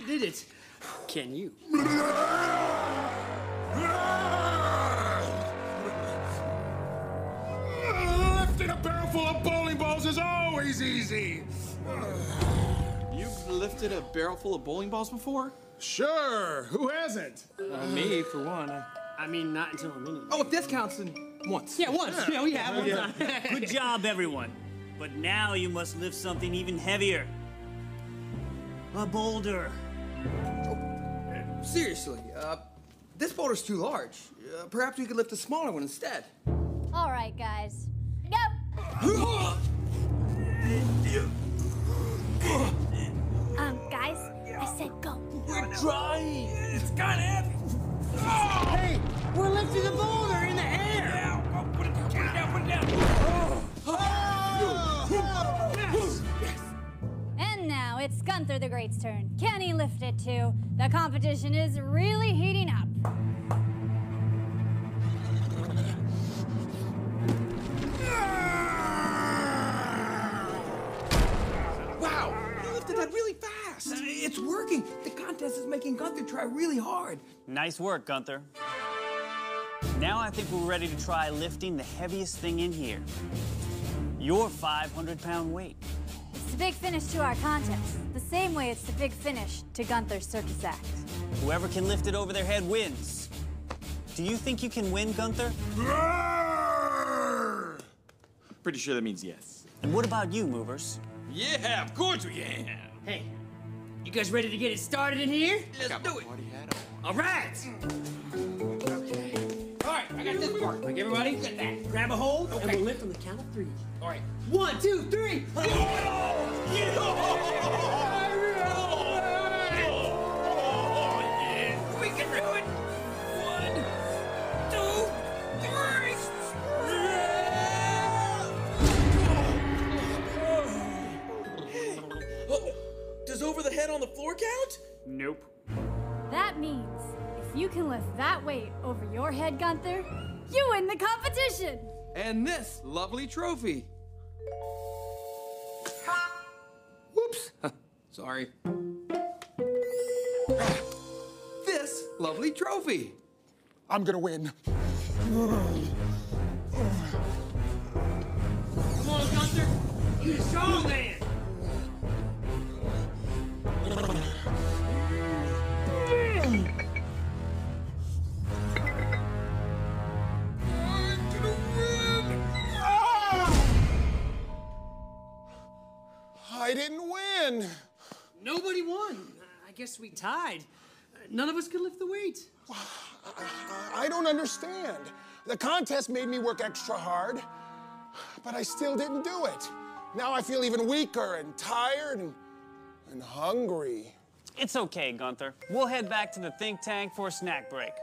we did it. Can you? Lifting a barrel full of bowling balls is always easy. You've lifted a barrel full of bowling balls before? Sure, who hasn't? Uh, me, for one. I, I mean, not until a minute. Oh, if this counts, then once. yeah, once. Yeah, we have. one time. Good job, everyone. But now you must lift something even heavier. A boulder. Seriously, uh, this boulder's too large. Uh, perhaps we could lift a smaller one instead. All right, guys. Go! Um, guys, I said go. We're trying. It's kind of heavy. hey, we're lifting the boulder the Great's turn. Can he lift it too? The competition is really heating up. Wow, you lifted that really fast. It's working. The contest is making Gunther try really hard. Nice work, Gunther. Now I think we're ready to try lifting the heaviest thing in here. Your 500 pound weight. It's a big finish to our contest, the same way it's the big finish to Gunther's circus act. Whoever can lift it over their head wins. Do you think you can win, Gunther? Pretty sure that means yes. And what about you, movers? Yeah, of course we can. Hey, you guys ready to get it started in here? Let's do it. All right. Okay. All right, I got this part. Like everybody, get that. Grab a hold, and we'll lift on the count of three. All right. One, two, three. We can do it. One, two, three. Oh. Oh. Does over the head on the floor count? Nope. That means if you can lift that weight over your head, Gunther, you win the competition. And this lovely trophy. Whoops. Sorry. This lovely trophy. I'm gonna win. I didn't win. Nobody won. I guess we tied. None of us could lift the weight. I don't understand. The contest made me work extra hard, but I still didn't do it. Now I feel even weaker and tired and, and hungry. It's okay, Gunther. We'll head back to the think tank for a snack break.